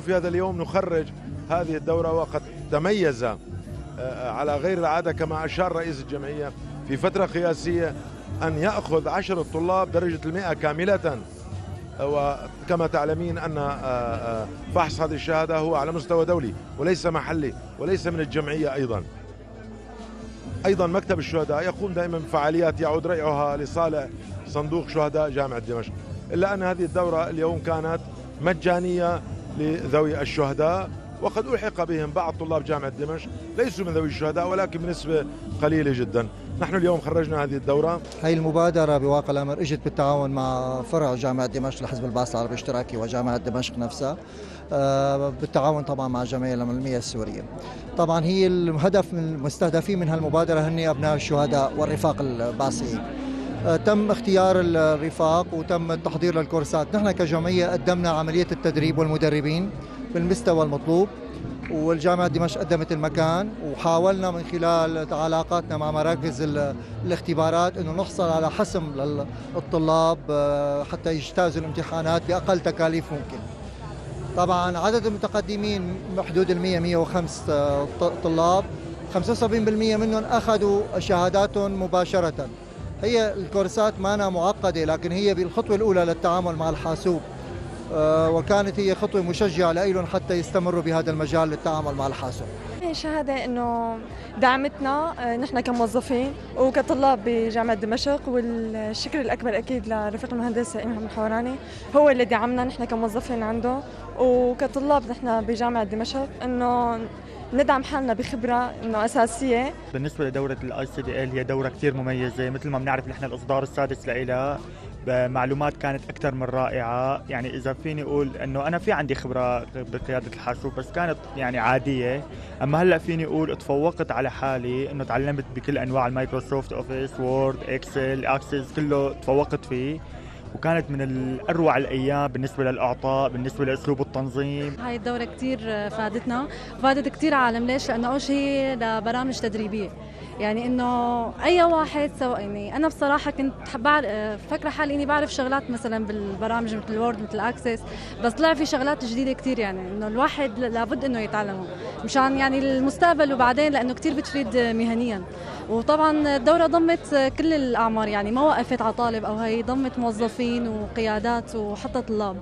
في هذا اليوم نخرج هذه الدورة وقد تميز آه، على غير العادة كما أشار رئيس الجمعية في فترة قياسية أن يأخذ عشر الطلاب درجة المئة كاملة. وكما تعلمين أن آه، آه، فحص هذه الشهادة هو على مستوى دولي وليس محلي وليس من الجمعية أيضا. أيضا مكتب الشهداء يقوم دائما بفعاليات يعود ريعها لصالح صندوق شهداء جامعة دمشق. إلا أن هذه الدورة اليوم كانت مجانية لذوي الشهداء وقد ألحق بهم بعض طلاب جامعة دمشق ليسوا من ذوي الشهداء ولكن بنسبة قليلة جدا. نحن اليوم خرجنا هذه الدورة. هي المبادرة بواقع الأمر إجت بالتعاون مع فرع جامعة دمشق لحزب البعث العربي الاشتراكي وجامعة دمشق نفسها آه، بالتعاون طبعا مع الجمعية العلمية السورية. طبعا هي الهدف من المستهدفين من هالمبادرة هن أبناء الشهداء والرفاق البعثيين تم اختيار الرفاق وتم التحضير للكورسات نحن كجمعية قدمنا عملية التدريب والمدربين بالمستوى المطلوب والجامعة دمشق قدمت المكان وحاولنا من خلال علاقاتنا مع مراكز الاختبارات إنه نحصل على حسم للطلاب آه، حتى يجتازوا الامتحانات بأقل تكاليف ممكن. طبعا عدد المتقدمين بحدود ال 100 105 طلاب 75% منهم أخذوا شهاداتهم مباشرة. هي الكورسات ما معقدة لكن هي بالخطوة الأولى للتعامل مع الحاسوب. آه، وكانت هي خطوة مشجعة لهم حتى يستمروا بهذا المجال للتعامل مع الحاسب شهادة إنه دعمتنا آه، نحن كموظفين وكطلاب بجامعة دمشق والشكر الأكبر أكيد لرفيق المهندس محمد الحوراني هو اللي دعمنا نحن كموظفين عنده. وكطلاب نحن بجامعة دمشق إنه ندعم حالنا بخبرة إنه أساسية. بالنسبة لدورة ال ICDL هي دورة كثير مميزة. مثل ما بنعرف نحن الإصدار السادس لها معلومات كانت أكثر من رائعة. يعني إذا فيني أقول إنه أنا في عندي خبرة بقيادة الحاسوب بس كانت يعني عادية. أما هلأ فيني أقول تفوقت على حالي إنه تعلمت بكل أنواع ال Microsoft Office Word Excel Access كله تفوقت فيه. وكانت من الأروع الأيام بالنسبة للأعطاء بالنسبة لأسلوب التنظيم. هاي الدورة كثير فادتنا. فادت كثير عالم. ليش؟ لأنه أول شيء لبرامج تدريبية. يعني إنه أي واحد سواء يعني أنا بصراحة كنت فاكره حالي إني بعرف شغلات مثلا بالبرامج مثل ال Word مثل Access بس طلع في شغلات جديدة كثير يعني. إنه الواحد لابد إنه يتعلمها. مشان يعني المستقبل وبعدين لأنه كثير بتفيد مهنيا. وطبعا الدورة ضمت كل الأعمار. يعني ما وقفت على طالب أو هي ضمت موظفين وقيادات وحتى طلاب